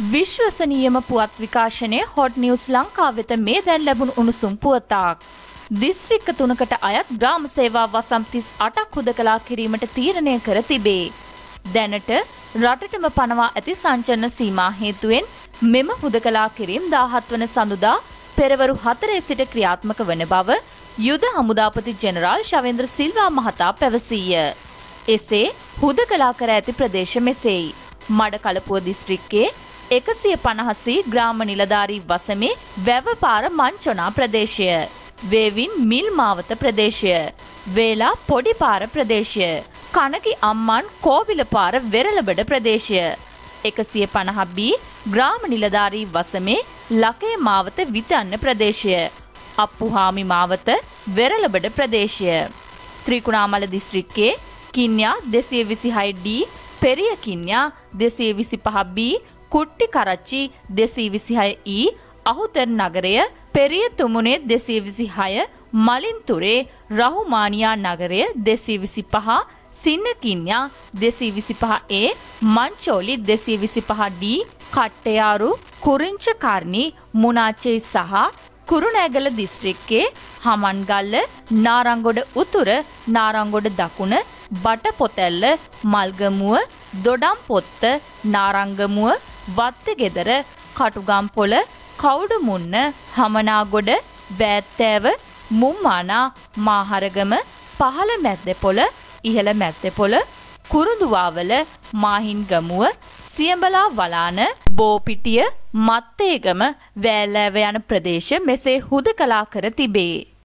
විශ්වසනීයම පුවත් විකාශනය හොට් නිවස් ලංකා වෙත මේ දැන් ලැබුණු උණුසුම් පුවතාක්. දිස්ත්‍රික්ක තුනකට අයත් ග්‍රාම සේවා වසම් තිස් අටක් හුදකලා කිරීමට තීරණය කර තිබේ. දැනට රටටම පනවා ඇති සංචරණ සීමා හේතුවෙන් මෙම හුදකලා කිරීම් දාහත් වන සඳුදා පෙරවරු හතරේ සිට ක්‍රියාත්මක වන බව යුද හමුදාපති ජෙනරාල් ශවේන්ද්‍ර සිල්වා මහතා පැවසීය. එසේ හුදකලා කර ඇති ප්‍රදේශ මෙසේයි. මඩ කලපුව දිස්ත්‍රික්කේ එකසිය පණහසී ග්‍රාම නිලධාරී වසමේ වැවපාර මංචොනා ප්‍රදේශය. වේවින් මිල් මාවත ප්‍රදේශය. වේලා පොඩිපාර ප්‍රදේශය. කනකි අම්මන් කෝවිල පාර වෙරළබඩ ප්‍රදේශය. එකසිය පණහබ්බී ග්‍රාම නිලධාරී වසමේ ලකේ මාවත විතන්න ප්‍රදේශය. අප්පුහාමි මාවත වෙරළබඩ ප්‍රදේශය. ත්‍රිකුණාමල දිස්ත්‍රික්කේ කින්යා දෙසිය විසිහයිඩී පෙරිය කින්යා දෙසේ විසි පහබී කුට්ටි කරච්චි දෙසී විසිහය ඊ අහුතර නගරය පෙරිය තුමුණේ දෙසී විසි හය මලින්තුරේ රහුමානියා නගරය දෙසී විසි පහ සින්නකින්යා දෙසී විසි පහ ඒ මංචෝලි දෙසී විසි පහ ඩී කට්ටයාරු කුරිංචකර්ණි මුනාචේ සහ කුරුණෑගල දිස්ත්‍රික්කේ හමන්ගල්ල නාරංගොඩ උතුර නාරංගොඩ දකුණ බටපොතැල්ල මල්ගමුව දොඩම් පොත්ත නාරංගමුව වත්තගෙදර කටුගම්පොල කවුඩුමුන්න හමනාගොඩ බෑත්තෑව මුම්මානා මාහරගම පහළ මැද්දෙපොල ඉහළ මැත්තෙපොල කුරුඳුවාවල මාහින්ගමුව සියඹලා වලාන බෝපිටිය මත්තේගම වෑල්ලෑව යන ප්‍රදේශ මෙසේ හුදකලා කර තිබේ.